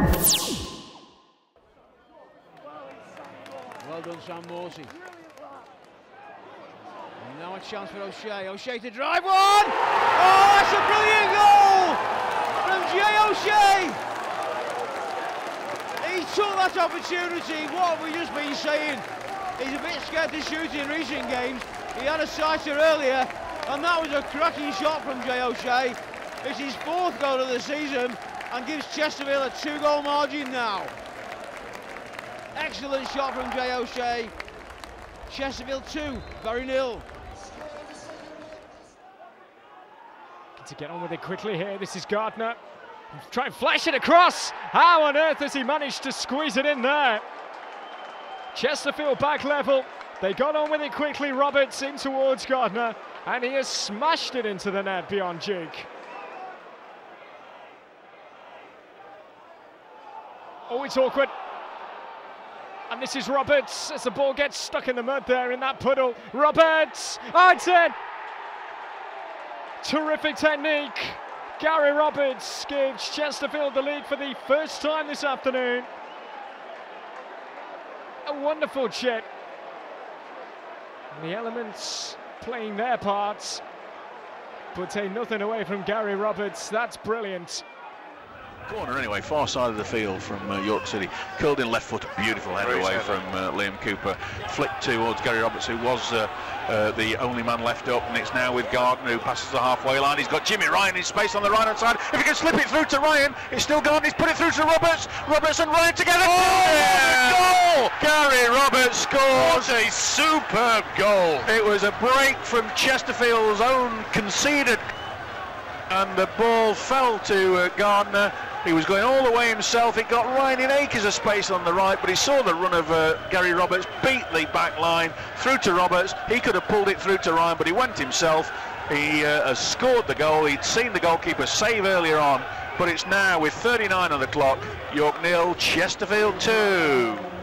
Well done, Sam Morsy. And now a chance for O'Shea. O'Shea to drive one! Oh, that's a brilliant goal from Jay O'Shea! He took that opportunity. What have we just been saying? He's a bit scared to shoot in recent games. He had a sighter earlier, and that was a cracking shot from Jay O'Shea. It's his fourth goal of the season and gives Chesterfield a two-goal margin now. Excellent shot from Jay O'Shea. Chesterfield 2, Bury nil. To get on with it quickly here, this is Gardner. Try and flash it across. How on earth has he managed to squeeze it in there? Chesterfield back level. They got on with it quickly. Roberts in towards Gardner, and he has smashed it into the net beyond Duke. Oh, it's awkward. And this is Roberts as the ball gets stuck in the mud there in that puddle. Roberts! Oh, it's in! Terrific technique. Gary Roberts gives Chesterfield the lead for the first time this afternoon. A wonderful chip. And the elements playing their parts, but take nothing away from Gary Roberts. That's brilliant. Corner anyway, far side of the field from uh, York City. Curled in left foot, beautiful header away from uh, Liam Cooper. Flicked towards Gary Roberts, who was uh, uh, the only man left up, and it's now with Gardner, who passes the halfway line. He's got Jimmy Ryan in space on the right hand side. If he can slip it through to Ryan, it's still Gardner. He's put it through to Roberts. Roberts and Ryan together. Oh, goal! Gary Roberts scores. What a superb goal. It was a break from Chesterfield's own conceded and the ball fell to uh, Gardner. He was going all the way himself. It got Ryan in acres of space on the right, but he saw the run of uh, Gary Roberts, beat the back line through to Roberts. He could have pulled it through to Ryan, but he went himself. He uh, has scored the goal. He'd seen the goalkeeper save earlier on, but it's now with 39 on the clock. York nil, Chesterfield 2.